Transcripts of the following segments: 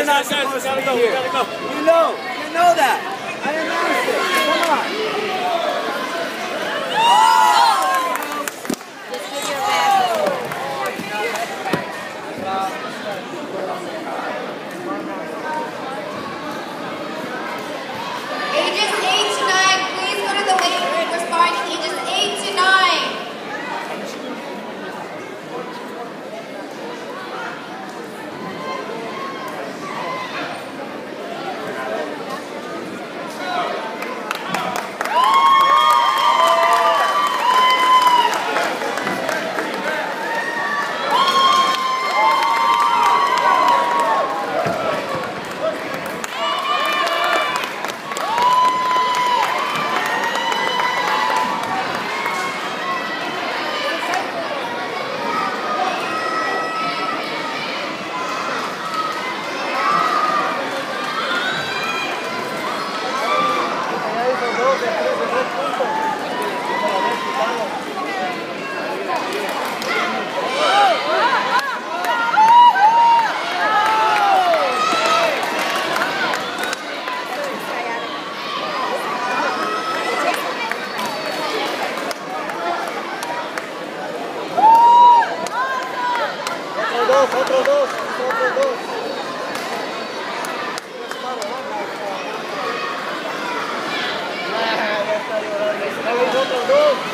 you to You know. You know that. I announced it. Come on. Outro doce, outro doce. Outro doce.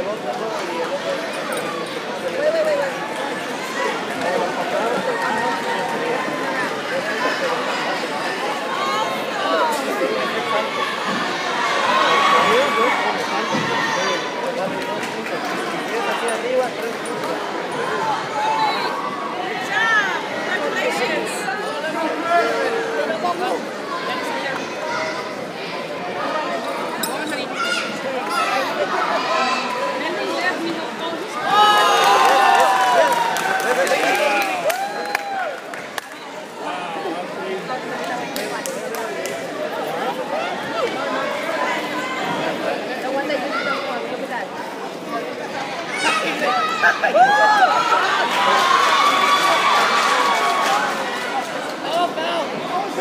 Gracias.